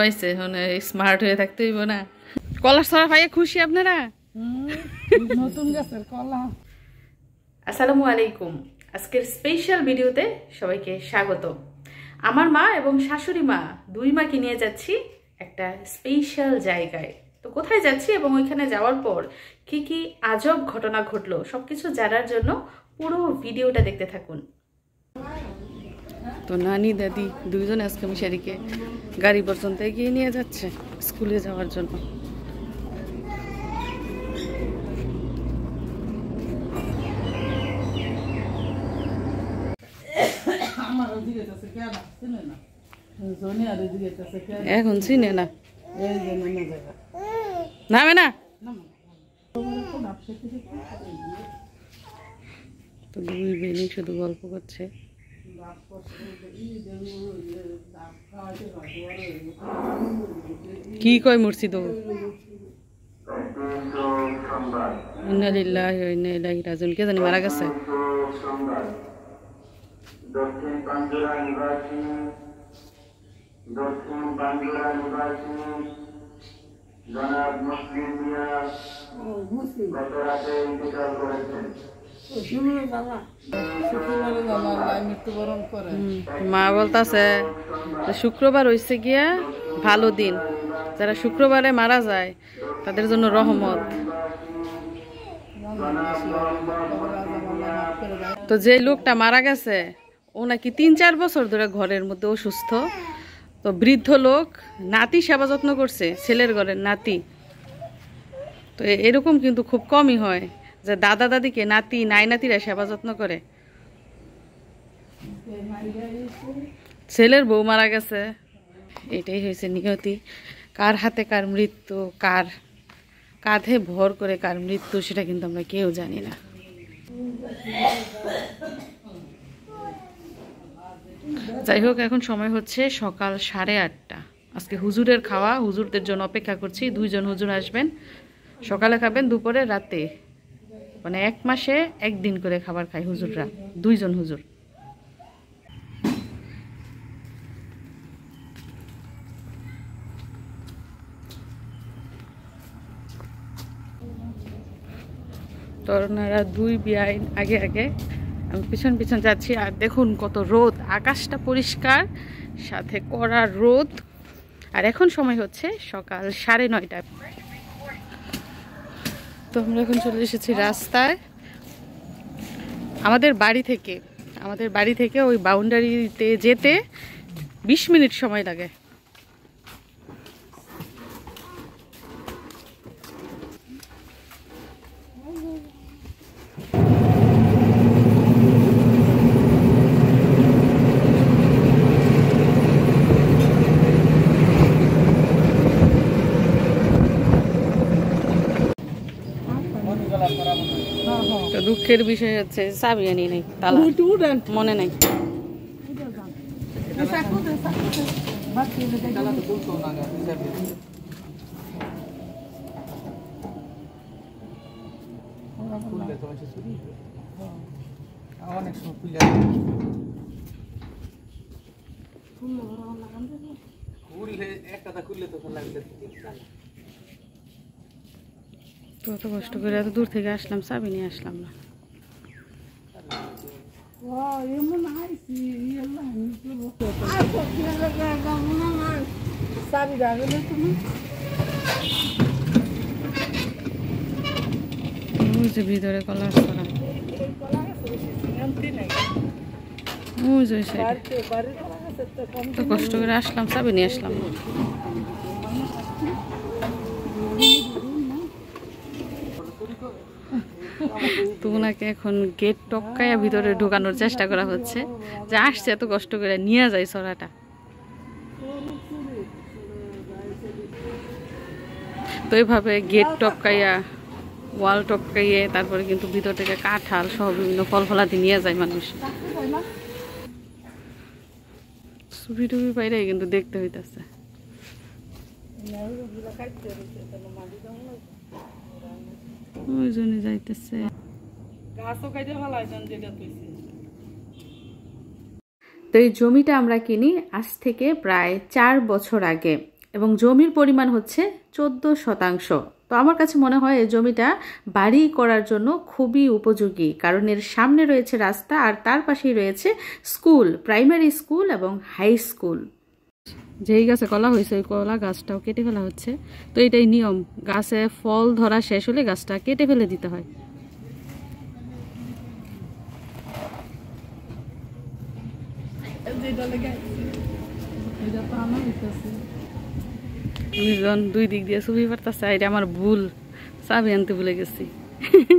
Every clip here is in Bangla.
পাইছে মানে স্মার্ট হয়ে থাকতে হইব না। কলার সরা পাইয়ে খুশি আপনারা? নতুন গাছের কলা। আসসালামু আলাইকুম। আজকের স্পেশাল ভিডিওতে সবাইকে স্বাগত। আমার মা এবং শাশুড়ি মা দুই মাকে নিয়ে যাচ্ছি একটা স্পেশাল জায়গায়। তো কোথায় যাচ্ছি এবং ওইখানে যাওয়ার পর কি কি আজব ঘটনা ঘটলো সবকিছু জানার জন্য পুরো ভিডিওটা দেখতে থাকুন। তো নানি দাদি দুইজন আজকে মিশারিকে গাড়ি পর্যন্ত এগিয়ে নিয়ে যাচ্ছে স্কুলে যাওয়ার জন্য। এখন চিনে না। নামে না? তো দুই বেনি শুধু গল্প করছে। কি কয় মুর্শিদ রাজিউন। কে জানি মারা গেছে? দক্ষিণ পাঞ্জুরা নিবাসী দক্ষিণ জনাব মুসলিম গত রাতে ইন্তেকাল করেছেন। মা বলতাছে শুক্রবার হইছে গিয়া ভালো দিন। যারা শুক্রবারে মারা যায় তাদের জন্য রহমত। তো যে লোকটা মারা গেছে ও নাকি তিন চার বছর ধরে ঘরের মধ্যে অসুস্থ। তো বৃদ্ধ লোক নাতি সেবা যত্ন করছে ছেলের ঘরের নাতি। তো এরকম কিন্তু খুব কমই হয়। যে দাদা দাদিকে, নাতি, নাই নাতিরা সেবা যত্ন করে। ছেলের বউ মারা গেছে। এটাই হয়েছে নিয়তি। কার হাতে কার মৃত্যু, কার কাঁধে ভর করে কার মৃত্যু, সেটা কিন্তু আমরা কেউ জানি না। যাই হোক, এখন সময় হচ্ছে সকাল সাড়ে আটটা। আজকে হুজুরের খাওয়া, হুজুরদের জন্য অপেক্ষা করছি। দুইজন হুজুর আসবেন। সকালে খাবেন, দুপুরে রাতে। মানে এক মাসে একদিন করে খাবার খায় হুজুররা, দুইজন হুজুর। তরুণারা দুই বিয়াইন আগে আগে, আমি পিছন পিছন যাচ্ছি, আর দেখুন কত রোদ, আকাশটা পরিষ্কার, সাথে কড়া রোদ। আর এখন সময় হচ্ছে সকাল সাড়ে নয়টা তো আমরা এখন চলে এসেছি রাস্তায়। আমাদের বাড়ি থেকে, আমাদের বাড়ি থেকে ওই বাউন্ডারিতে যেতে বিশ মিনিট সময় লাগে। তো দুঃখের বিষয় হচ্ছে চাবি আনি নাই তালা। উঠেন মনে নাই। অনেক সময় খুলে তো এত কষ্ট করে এত দূর থেকে আসলাম, চাবি নিয়ে আসলাম না। ভিতরে কলার করা। ওই যে তো কষ্ট করে আসলাম, চাবি নিয়ে আসলাম না তো ওনাকে এখন গেট টপকাইয়া ভিতরে ঢোকানোর চেষ্টা করা হচ্ছে। যে আসছে, এত কষ্ট করে নিয়ে যায় সরাটা। তো এইভাবে গেট টপকাইয়া, ওয়াল টপকাইয়ে, তারপরে কিন্তু ভিতর থেকে কাঁঠাল সহ বিভিন্ন ফল ফলাদি নিয়ে যায় মানুষ। ছবি টুবি বাইরে কিন্তু দেখতে হইতাছে। ওই জন্য যাইতেছে। তো এই জমিটা আমরা কিনি আজ থেকে প্রায় চার বছর আগে এবং জমির পরিমাণ হচ্ছে চোদ্দ শতাংশ। তো আমার কাছে মনে হয় এই জমিটা বাড়ি করার জন্য খুবই উপযোগী, কারণ এর সামনে রয়েছে রাস্তা আর তার পাশেই রয়েছে স্কুল, প্রাইমারি স্কুল এবং হাই স্কুল। যেই গাছে কলা হয়েছে, ওই কলা গাছটাও কেটে ফেলা হচ্ছে। তো এটাই নিয়ম, গাছে ফল ধরা শেষ হলে গাছটা কেটে ফেলে দিতে হয়। দুইজন দুই দিক দিয়ে ছবি পারতেছে এটা আমার ভুল। চাবি আনতে ভুলে গেছি।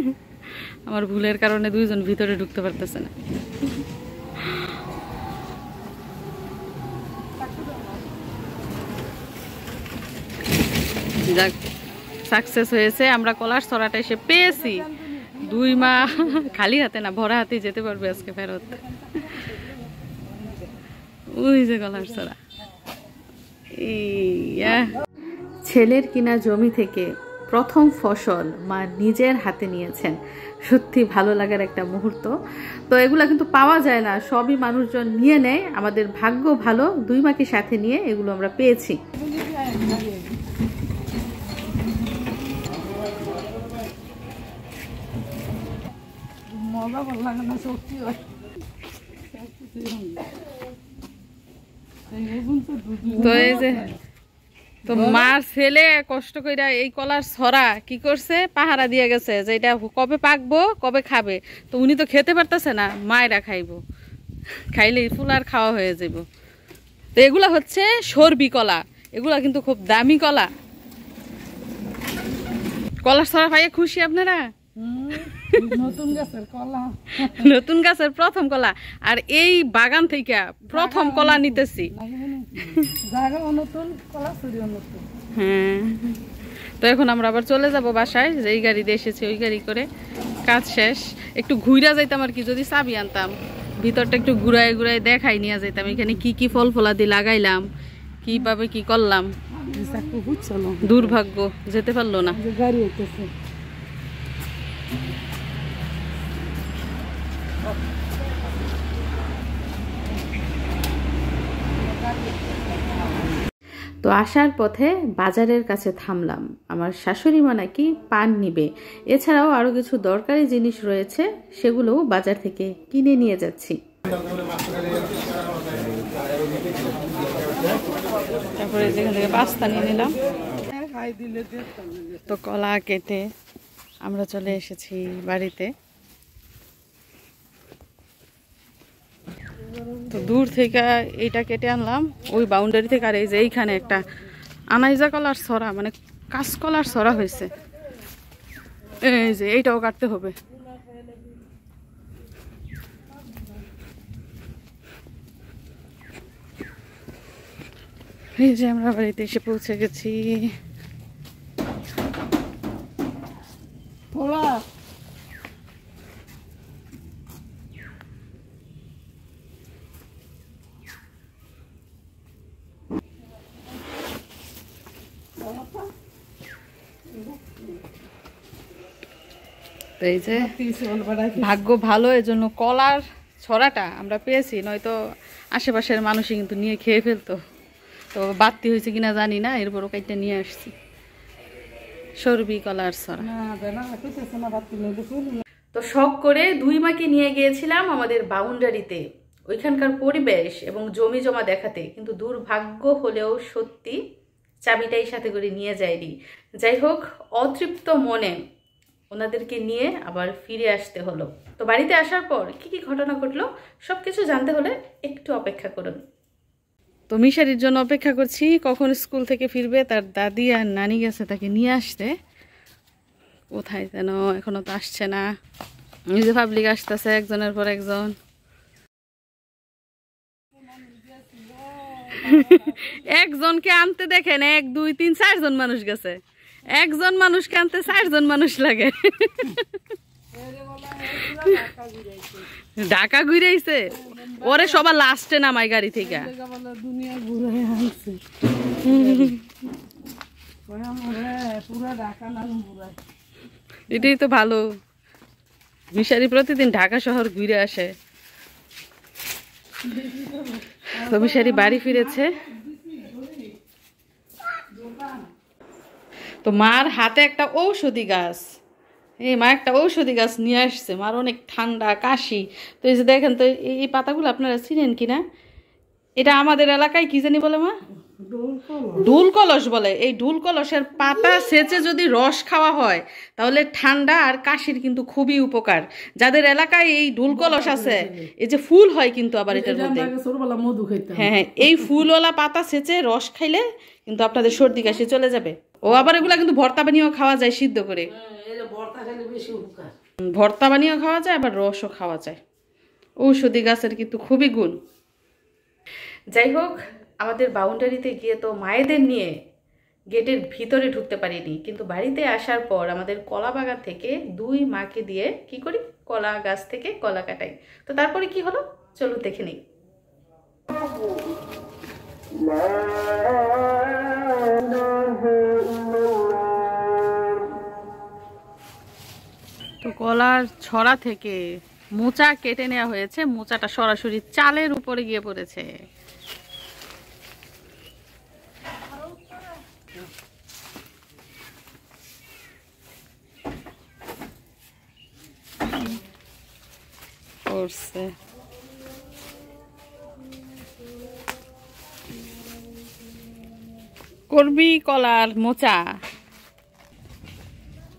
আমার ভুলের কারণে দুইজন ভিতরে ঢুকতে পারতেছে না। যাক সাকসেস হয়েছে। আমরা কলার ছড়াটা এসে পেয়েছি। দুই মা খালি হাতে না, ভরা হাতে যেতে পারবে আজকে ফেরত। ওই যে ছেলের কিনা জমি থেকে প্রথম ফসল মা নিজের হাতে নিয়েছেন। সত্যি ভালো লাগার একটা মুহূর্ত। তো এগুলো কিন্তু পাওয়া যায় না। সবই মানুষজন নিয়ে নেয়। আমাদের ভাগ্য ভালো। দুই মাকে সাথে নিয়ে এগুলো আমরা পেয়েছি। মজা ভালো লাগে না হয়। এখন তো এই যে তো মার ছেলে কষ্ট কইরা এই কলার ছড়া কি করছে? পাহারা দিয়ে গেছে যে এটা কবে পাকবো কবে খাবে? তো উনি তো খেতে পারতেছে না মায়েরা খাইবো। খাইলে ফুল আর খাওয়া হয়ে যাব তো এগুলা হচ্ছে সর্বি কলা। এগুলা কিন্তু খুব দামি কলা। কলার ছড়া পাইয়ে খুশি আপনারা? নতুন গাছের প্রথম কলা। আর এই বাগান থেকে প্রথম কলা নিতেছি। হ্যাঁ। তো এখন আমরা আবার চলে যাব বাসায় যেই গাড়িতে এসেছি ওই গাড়ি করে। কাজ শেষ। একটু ঘুরা যাইতাম আর কি যদি চাবি আনতাম। ভিতরটা একটু ঘুরায় ঘুরায় দেখাই নিয়ে যাইতাম। এখানে কি কি ফল ফলাদি লাগাইলাম কীভাবে কি করলাম। দুর্ভাগ্য যেতে পারল না। গাড়ি তো আসার পথে বাজারের কাছে থামলাম। আমার শাশুড়ি মা নাকি পান নিবে। এছাড়াও আরও কিছু দরকারি জিনিস রয়েছে, সেগুলোও বাজার থেকে কিনে নিয়ে যাচ্ছি। তারপরে যেখান থেকে পাস্তা নিয়ে নিলাম। তো কলা কেটে আমরা চলে এসেছি বাড়িতে। তো দূর থেকে এইটা কেটে আনলাম, ওই বাউন্ডারি থেকে আর এই যে এইখানে একটা আনাইজা কলার ছড়া মানে কাঁচকলার ছড়া হয়েছে। এই যে এইটাও কাটতে হবে। এই যে আমরা বাড়িতে এসে পৌঁছে গেছি। ভাগ্য ভালো, এজন্য কলার ছড়াটা আমরা পেয়েছি, নয়তো আশেপাশের মানুষই কিন্তু নিয়ে খেয়ে ফেলতো। তো বাড়তি হয়েছে কিনা জানি না, এরপরও কাইটা নিয়ে আসছি। সরবি কলার ফুল তো শখ করে দুই মাকে নিয়ে গিয়েছিলাম আমাদের বাউন্ডারিতে। ওইখানকার পরিবেশ এবং জমি জমা দেখাতে, কিন্তু দুর্ভাগ্য হলেও সত্যি চাবিটাই সাথে করে নিয়ে যায়নি। যাই হোক, অতৃপ্ত মনে ওনাদেরকে নিয়ে আবার ফিরে আসতে হলো। তো বাড়িতে আসার পর কি কি ঘটনা ঘটলো সব কিছু জানতে হলে একটু অপেক্ষা করুন। তো মিশারির জন্য অপেক্ষা করছি, কখন স্কুল থেকে ফিরবে, তার দাদি আর নানি গেছে তাকে নিয়ে আসতে। কোথায় যেন এখনও তো আসছে না। নিজে পাবলিক আসতেছে, একজনের পর একজন। একজনকে আনতে দেখেন, এক, দুই, তিন, চারজন মানুষ গেছে। একজন মানুষকে আনতে চারজন মানুষ লাগে। ঢাকা ঘুরাইছে? ওরে সবার লাস্টে নামাই গাড়ি থেকে। ঘুরে এটাই তো ভালো। মিশারি প্রতিদিন ঢাকা শহর ঘুরে আসে। তো মিশারি বাড়ি ফিরেছে। তো মার হাতে একটা ঔষধি গাছ। এই মা একটা ঔষধি গাছ নিয়ে আসছে মার অনেক ঠান্ডা কাশি। তো এই যে দেখেন তো এই পাতাগুলো আপনারা চিনেন কি না এটা আমাদের এলাকায় কি জানি বলে মা? ডুল কলস বলে। এই ডুল কলসের পাতা সেচে যদি রস খাওয়া হয় তাহলে ঠান্ডা আর কাশির কিন্তু খুবই উপকার। যাদের এলাকায় এই ডুল কলস আছে এই যে ফুল হয় কিন্তু আবার এটার এটা মধ্যে। হ্যাঁ হ্যাঁ এই ফুলওয়ালা পাতা সেচে রস খাইলে কিন্তু আপনাদের সর্দি কাশি চলে যাবে। ও আবার এগুলা কিন্তু ভর্তা বানিয়েও খাওয়া যায় সিদ্ধ করে। খেলে বেশি উপকার ভর্তা বানিয়েও খাওয়া যায় আবার রসও খাওয়া যায় ঔষধি গাছের কিন্তু খুবই গুণ যাই হোক আমাদের বাউন্ডারিতে গিয়ে তো মায়েদের নিয়ে গেটের ভিতরে ঢুকতে পারিনি কিন্তু বাড়িতে আসার পর আমাদের কলা বাগান থেকে দুই মাকে দিয়ে কি করি কলা গাছ থেকে কলা কাটাই তো তারপরে কি হলো চলো দেখে নিই তো কলার ছড়া থেকে মোচা কেটে নেওয়া হয়েছে। মোচাটা সরাসরি চালের উপরে গিয়ে পড়েছে। পড়ছে। করবি কলার মোচা?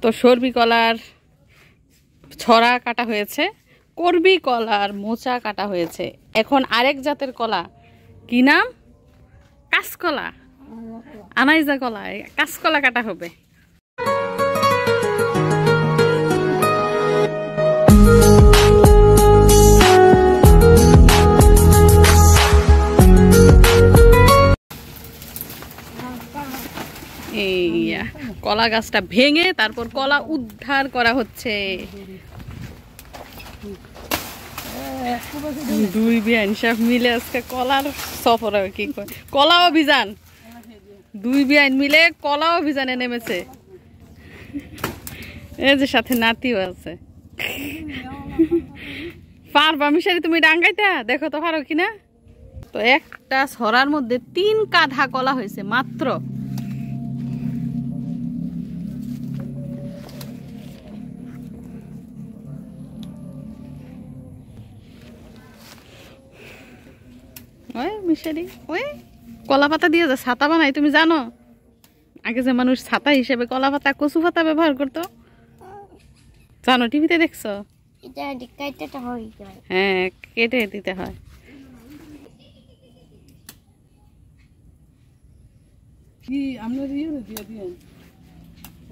তো সর্বি কলার ছড়া কাটা হয়েছে করবি কলার মোচা কাটা হয়েছে। এখন আরেক জাতের কলা। কি নাম? কাঁচকলা। আনাইজা কলা কাঁচকলা কাটা হবে। কলা গাছটা ভেঙে তারপর কলা উদ্ধার করা হচ্ছে। দুই বিয়ান, সব মিলে আজকে কলার সফর কি কলা অভিযান। দুই বিয়ান মিলে কলা অভিযানে নেমেছে। এই যে সাথে নাতিও আছে। পারবা মিশারি তুমি ডাঙ্গাইতা? দেখো তো পারো কিনা? তো একটা ছড়ার মধ্যে তিন কাঁধা কলা হয়েছে, মাত্র। মিশারি ওই কলা পাতা দিয়ে যে ছাতা বানাই তুমি জানো? আগে যে মানুষ ছাতা হিসেবে কলা পাতা কচু পাতা ব্যবহার করতো। জানো টিভিতে দেখছ? হয় হ্যাঁ? কেটে দিতে হয়। কি আমরা ইয়ে দিয়ে দিয়ে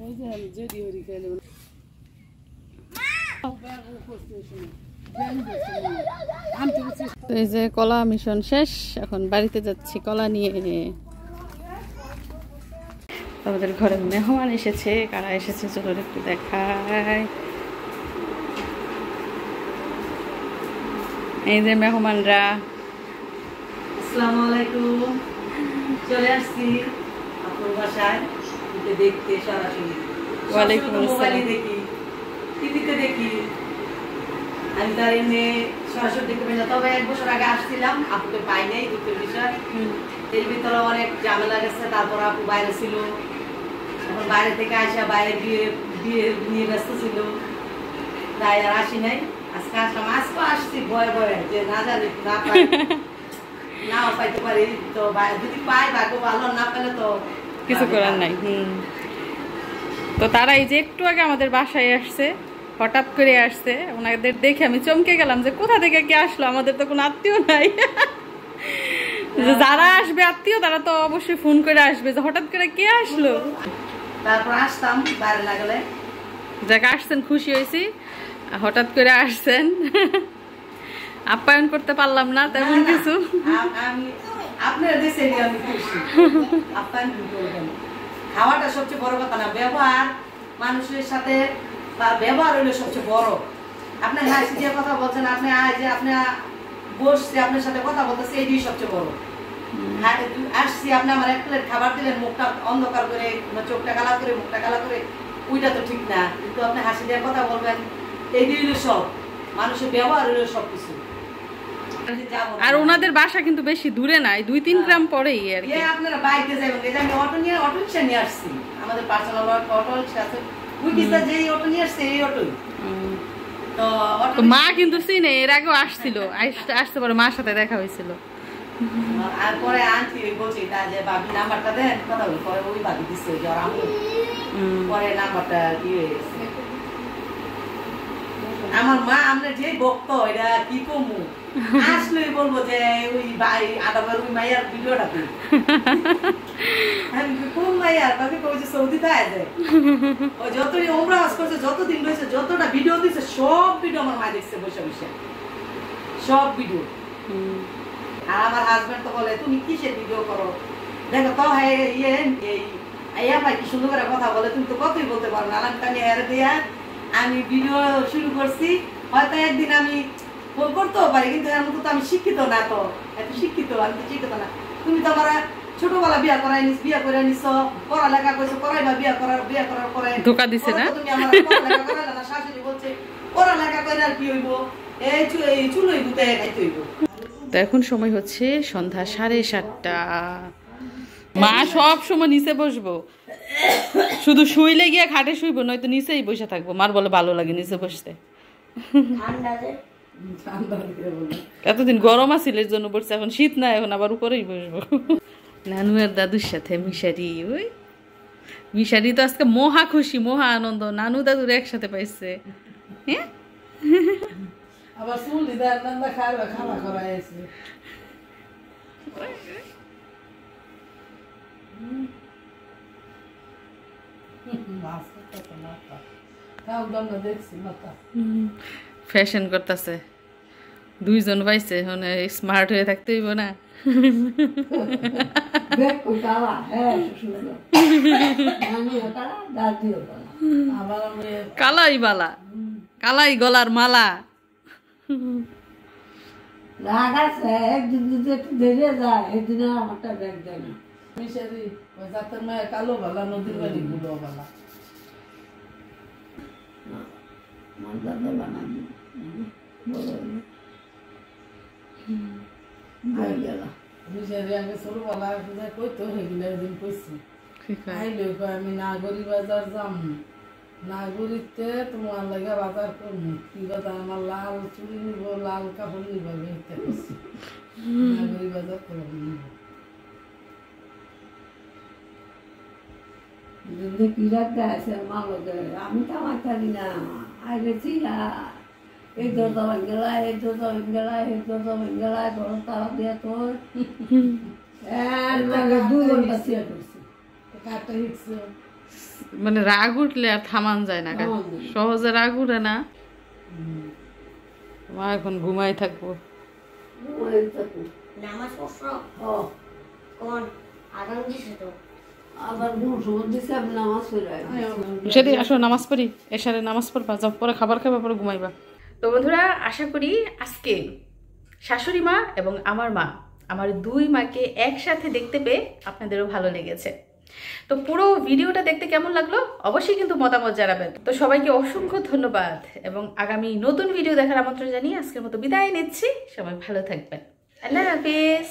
ওই যে জেডি হরি খাইলে তো এই যে কলা মিশন শেষ এখন বাড়িতে যাচ্ছি কলা নিয়ে। আমাদের ঘরে মেহমান এসেছে কারা এসেছে চলো একটু দেখায় এই যে মেহমানরা। আসসালামু আলাইকুম। চলে আসছি আপনার বাসায়। দেখতে সরাসরি। ওয়ালাইকুম আসসালাম। দেখি। টিভিতে দেখি। আমি তার এমনি সরাসরি তবে এক বছর আগে আসছিলাম আপুকে পাই নাই দুঃখের বিষয়। এর ভিতরে অনেক ঝামেলা গেছে তারপর আপু বাইরে ছিল। এখন বাইরে থেকে আসা বাইরে বিয়ে বিয়ে নিয়ে ব্যস্ত ছিল। তাই আর আসি নাই। আজকে আসলাম। আজকে আসছি ভয়ে ভয়ে যে না জানি না পাই। নাও পাইতে পারি তো যদি পাই ভাগ্য ভালো না পেলে তো কিছু করার নাই হুম। তো তারা এই যে একটু আগে আমাদের বাসায় আসছে হঠাৎ করে আসছে ওনাদের দেখে আমি চমকে গেলাম যে কোথা থেকে কে আসলো? আমাদের তো কোনো আত্মীয় নাই। যারা আসবে আত্মীয় তারা তো অবশ্যই ফোন করে আসবে যে হঠাৎ করে কে আসলো? তারপর আসতাম বাইরে লাগলে। যাকে আসছেন খুশি হয়েছি। হঠাৎ করে আসছেন। আপ্যায়ন করতে পারলাম না তেমন কিছু। খাওয়াটা সবচেয়ে বড় কথা না ব্যবহার মানুষের সাথে বা ব্যবহার হলো সবচেয়ে বড়। আপনি হাসি দিয়ে কথা বলছেন আপনি আয় যে আপনি বসছে আপনার সাথে কথা বলতেছে এইটাই সবচেয়ে বড়। হ্যাঁ, আসছি আপনি আমার এক প্লেট খাবার দিলেন মুখটা অন্ধকার করে চোখটা কালা করে মুখটা কালা করে ওইটা তো ঠিক না। কিন্তু আপনি হাসি দিয়ে কথা বলবেন এই হলো সব। মানুষের ব্যবহার হলো সব কিছু আর ওনাদের বাসা কিন্তু বেশি দূরে নাই দুই তিন গ্রাম পরেই আর কি। ইয়ে আপনারা বাইকে যাবেন এই যে আমি অটো নিয়ে অটো রিক্সা নিয়ে আসছি। আমাদের পার্সোনাল অটো রিক্সা আছে। মা কিন্তু চিনে এর আগেও আসছিল আসতে পারে মার সাথে দেখা হয়েছিল। আর পরে আনছি ওই বলছি যে ভাবি নাম্বারটা দেন কথা বলি। পরে ওই ভাবি দিচ্ছে আমি পরে নাম্বারটা দিয়ে গেছে। আমার মা, আমরা যে ভক্ত এটা কি কমু? আসলেই বলব যে ওই ভাই আদাবার ওই মাইয়ার ভিডিওটা তুই কোন বাকি কই যে সৌদিতে আছে ও যতই ওমরা করছে যতটা ভিডিও দিছে, সব ভিডিও আমার মা দেখছে বসে বসে। সব ভিডিও। আর আমার হাজবেন্ড তো বলে, তুমি কিসের ভিডিও করো? দেখো তো হ্যাঁ ইয়ে এই ভাই কি সুন্দর করে কথা বলে, তুমি তো কতই বলতে পারো না। আমি দিয়া আমি ভিডিও শুরু করছি। হয়তো একদিন আমি ফোন করতেও পারি কিন্তু এর মতো তো আমি শিক্ষিত না তো। এত শিক্ষিত আমি তো শিক্ষিত না। তুমি তো আমার ছোটবেলা বিয়া করাই নিস বিয়া করে নিছ পড়ালেখা করছ পড়াইবা বিয়া করার বিয়া করার পরে ধোকা দিছে না? তুমি আমার পড়ালেখা করাইলা না শাশুড়ি বলছে পড়ালেখা করে আর কি হইব? এই এই চুলোই গুতে খাইতে হইব। তো এখন সময় হচ্ছে সন্ধ্যা সাড়ে সাতটা। মা সব সময় নিচে বসবো। শুধু শুইলে গিয়ে খাটে শুইবো নয়তো নিচেই বসে থাকব। মার বলে ভালো লাগে নিচে বসতে। এতদিন গরম আছিল এর জন্য বসছে এখন শীত না এখন আবার উপরেই বসবো। নানু আর দাদুর সাথে মিশারি ওই। মিশারি তো আজকে মহা খুশি মহা আনন্দ। নানু দাদুর একসাথে পাইছে। হ্যাঁ? আবার দিদার নান্দা খাইবা খাওয়া করা ফ্যাশন করতেছে। দুইজন পাইছে এখন স্মার্ট হয়ে থাকতে হইব না। হ্যাঁ কালাই বালা। কালাই গলার মালা। রাগ আছে একদিন যদি একটু দেরি যায় একদিন আমারটা ব্যাগ দেয় না। মিশারি ওই জাতের মায়ের কালো বালা নদীর বাড়ি গুলো। মিশারি আগে কইতো সেগুলো একদিন কইছি। আইলে কয় আমি নাগরি বাজার যাম। নাগরিতে তোমার লাগে বাজার করব কি কথা? আমার লাল চুড়ি নিব লাল কাপড় নিব নাগরি বাজার করব যদি কি রাখতে আছে মালো আমি তো আমার থাকি না আগে ছিলা এই দরজা ভাঙ গেলা এই দরজা ভাঙ গেলা এই দরজা ভাঙ গেলা ঘর তালা দিয়া তোর দু ঘণ্টা চেয়ে করছি হিটছে মানে রাগ উঠলে আর থামান যায় না। সহজে রাগ উঠে না। মা এখন ঘুমাই থাকব। ওই থাকুক নামাজ পড়ছো? কোন? আগাম দিছে তো। আবার গুণ সময় দিছে আমি নামাজ পড়ে সেটি আসো নামাজ পড়ি এসারে নামাজ পড়বা যাও পরে খাবার খাবা পরে ঘুমাইবা। তো বন্ধুরা আশা করি আজকে শাশুড়ি মা এবং আমার মা আমার দুই মাকে একসাথে দেখতে পেয়ে আপনাদেরও ভালো লেগেছে। তো পুরো ভিডিওটা দেখতে কেমন লাগল? অবশ্যই কিন্তু মতামত জানাবেন। তো সবাইকে অসংখ্য ধন্যবাদ এবং আগামী নতুন ভিডিও দেখার আমন্ত্রণ জানিয়ে আজকের মতো বিদায় নিচ্ছি। সবাই ভালো থাকবেন। আল্লাহ হাফিজ।